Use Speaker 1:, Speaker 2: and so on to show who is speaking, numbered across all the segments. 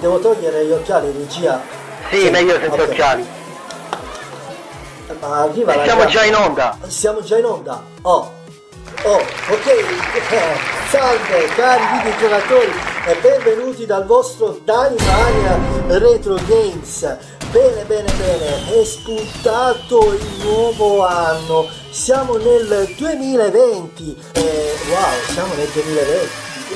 Speaker 1: devo togliere gli occhiali, regia.
Speaker 2: Sì, meglio senza
Speaker 1: ok.
Speaker 2: occhiali.
Speaker 1: Ma arriva la
Speaker 2: Siamo già in onda.
Speaker 1: Siamo già in onda. Oh. Oh, ok. Salve cari videogiocatori e benvenuti dal vostro Danimania Retro Games. Bene, bene, bene, è spuntato il nuovo anno. Siamo nel 2020. Eh, wow, siamo nel 2020.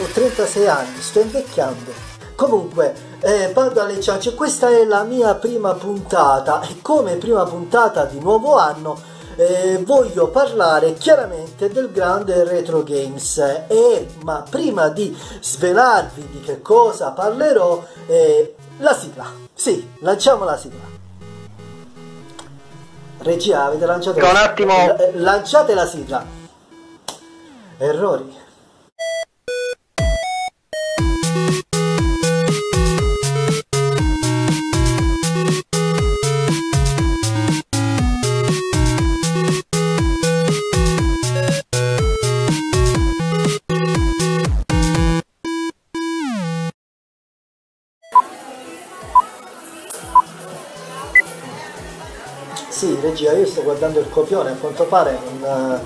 Speaker 1: Ho 36 anni, sto invecchiando. Comunque, eh, bando alle ciance, questa è la mia prima puntata e come prima puntata di nuovo anno eh, voglio parlare chiaramente del grande retro games. E ma prima di svelarvi di che cosa parlerò eh, la sigla. Sì lanciamo la sigla. Regia avete lanciato la-
Speaker 2: attimo.
Speaker 1: eh, lanciate la sigla. Errori sto guardando il copione a quanto pare non,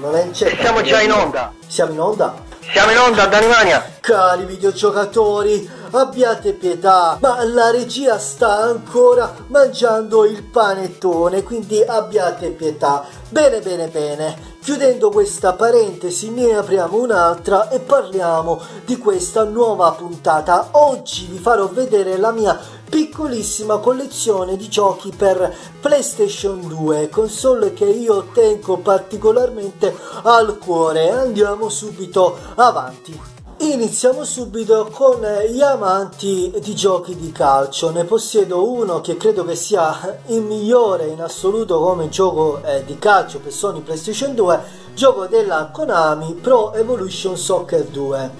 Speaker 1: non è in cerca
Speaker 2: E siamo già in onda.
Speaker 1: siamo in onda
Speaker 2: Siamo in onda a Danimania.
Speaker 1: Cari videogiocatori, abbiate pietà, ma la regia sta ancora mangiando il panettone, quindi abbiate pietà. Bene, bene, bene. Chiudendo questa parentesi, ne apriamo un'altra e parliamo di questa nuova puntata. Oggi vi farò vedere la mia piccolissima collezione di giochi per PlayStation 2, console che io tengo particolarmente al cuore. Andiamo subito avanti. Iniziamo subito con gli amanti di giochi di calcio. Ne possiedo uno che credo che sia il migliore in assoluto come gioco eh, di calcio per Sony PlayStation 2, gioco della Konami Pro Evolution Soccer 2.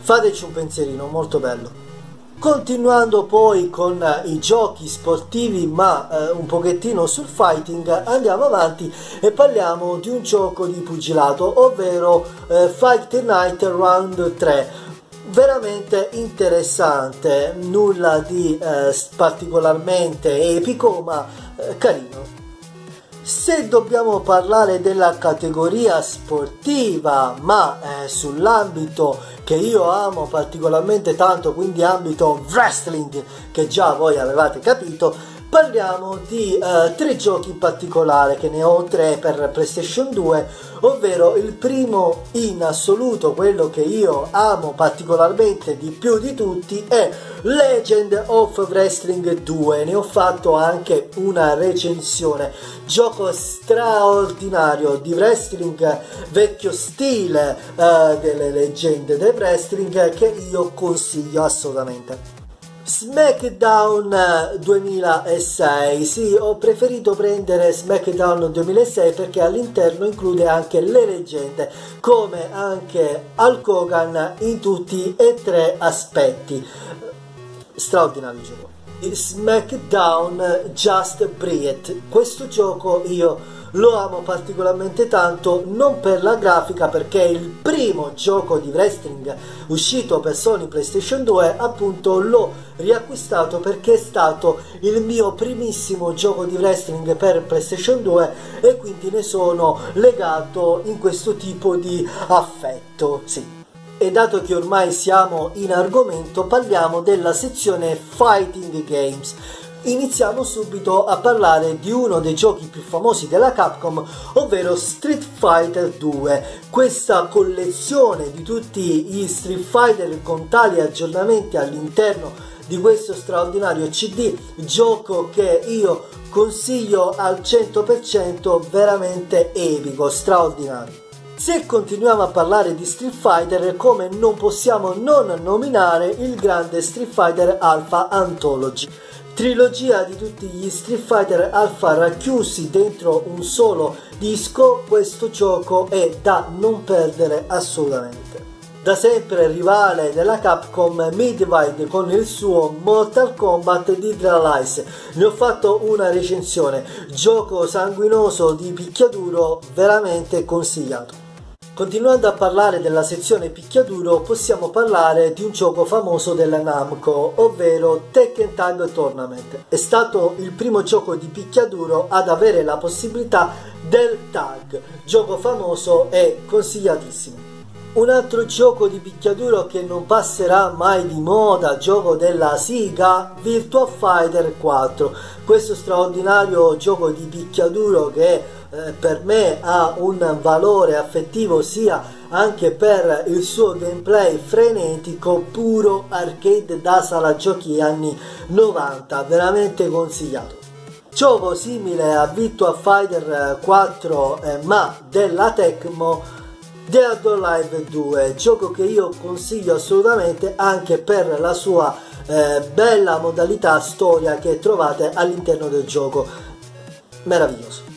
Speaker 1: Fateci un pensierino, molto bello. Continuando poi con eh, i giochi sportivi ma eh, un pochettino sul fighting andiamo avanti e parliamo di un gioco di pugilato ovvero eh, Fight Night Round 3 veramente interessante nulla di eh, particolarmente epico ma eh, carino se dobbiamo parlare della categoria sportiva, ma eh, sull'ambito che io amo particolarmente tanto, quindi ambito wrestling, che già voi avevate capito, parliamo di eh, tre giochi in particolare, che ne ho tre per PlayStation 2, ovvero il primo in assoluto, quello che io amo particolarmente di più di tutti, è Legend of Wrestling 2. Ne ho fatto anche una recensione. Gioco straordinario di wrestling vecchio stile eh, delle leggende del wrestling che io consiglio assolutamente. SmackDown 2006, sì, ho preferito prendere SmackDown 2006 perché all'interno include anche le leggende, come anche Hulk Hogan in tutti e tre aspetti. Straordinario gioco. SmackDown Just Breathe. Questo gioco io lo amo particolarmente tanto non per la grafica perché è il primo gioco di wrestling uscito per Sony PlayStation 2 appunto l'ho riacquistato perché è stato il mio primissimo gioco di wrestling per PlayStation 2 e quindi ne sono legato in questo tipo di affetto sì. E dato che ormai siamo in argomento parliamo della sezione Fighting Games iniziamo subito a parlare di uno dei giochi più famosi della Capcom, ovvero Street Fighter 2. Questa collezione di tutti gli Street Fighter con tali aggiornamenti all'interno di questo straordinario CD, gioco che io consiglio al 100% veramente epico, straordinario. Se continuiamo a parlare di Street Fighter, come non possiamo non nominare il grande Street Fighter Alpha Anthology trilogia di tutti gli Street Fighter Alpha racchiusi dentro un solo disco, questo gioco è da non perdere assolutamente. Da sempre rivale della Capcom Midvide con il suo Mortal Kombat di Dralice. Ne ho fatto una recensione, gioco sanguinoso di picchiaduro veramente consigliato. Continuando a parlare della sezione picchiaduro, possiamo parlare di un gioco famoso della Namco, ovvero Tekken Tag Tournament. È stato il primo gioco di picchiaduro ad avere la possibilità del tag, gioco famoso e consigliatissimo. Un altro gioco di picchiaduro che non passerà mai di moda, gioco della Siga, Virtua Fighter 4. Questo straordinario gioco di picchiaduro che eh, per me ha un valore affettivo sia anche per il suo gameplay frenetico, puro arcade da sala giochi anni 90, veramente consigliato. Gioco simile a Virtua Fighter 4 eh, ma della Tecmo Dead or Alive 2, gioco che io consiglio assolutamente anche per la sua eh, bella modalità storia che trovate all'interno del gioco. Meraviglioso.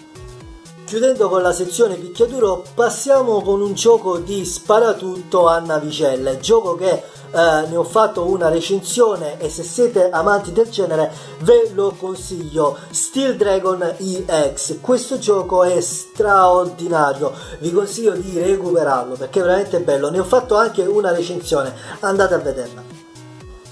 Speaker 1: Chiudendo con la sezione picchiaduro, passiamo con un gioco di sparatutto a navicelle, gioco che eh, ne ho fatto una recensione e se siete amanti del genere ve lo consiglio. Steel Dragon EX questo gioco è straordinario. Vi consiglio di recuperarlo perché è veramente bello. Ne ho fatto anche una recensione. Andate a vederla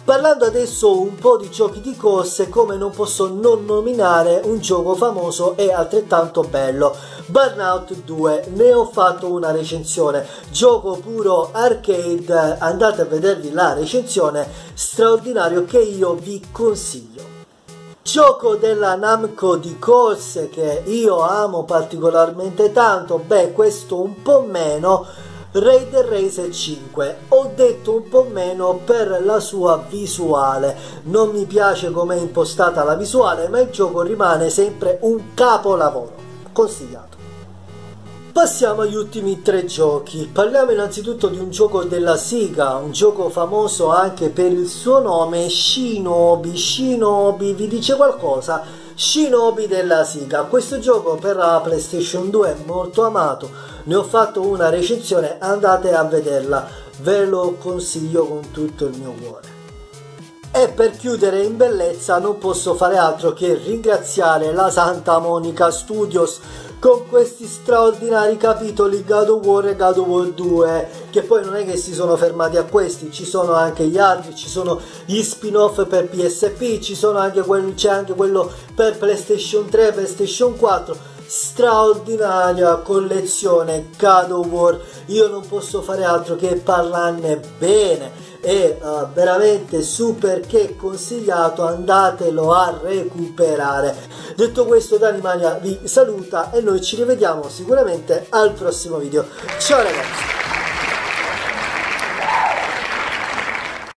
Speaker 1: Parlando adesso un po' di giochi di corse, come non posso non nominare un gioco famoso e altrettanto bello, Burnout 2, ne ho fatto una recensione, gioco puro arcade, andate a vedervi la recensione, straordinario che io vi consiglio. Gioco della Namco di corse che io amo particolarmente tanto, beh questo un po' meno, Raid Racer 5 ho detto un po' meno per la sua visuale non mi piace come è impostata la visuale ma il gioco rimane sempre un capolavoro consigliato Passiamo agli ultimi tre giochi. Parliamo innanzitutto di un gioco della Sega, un gioco famoso anche per il suo nome, Shinobi. Shinobi vi dice qualcosa? Shinobi della Sega. Questo gioco per la PlayStation 2 è molto amato. Ne ho fatto una recensione, andate a vederla. Ve lo consiglio con tutto il mio cuore. E per chiudere in bellezza non posso fare altro che ringraziare la Santa Monica Studios con questi straordinari capitoli God of War e God of War 2 che poi non è che si sono fermati a questi ci sono anche gli altri ci sono gli spin off per PSP ci sono anche quelli, c'è anche quello per PlayStation 3 PlayStation 4 straordinaria collezione God of War. Io non posso fare altro che parlarne bene è uh, veramente super che consigliato andatelo a recuperare. Detto questo Dani Mania vi saluta e noi ci rivediamo sicuramente al prossimo video. Ciao ragazzi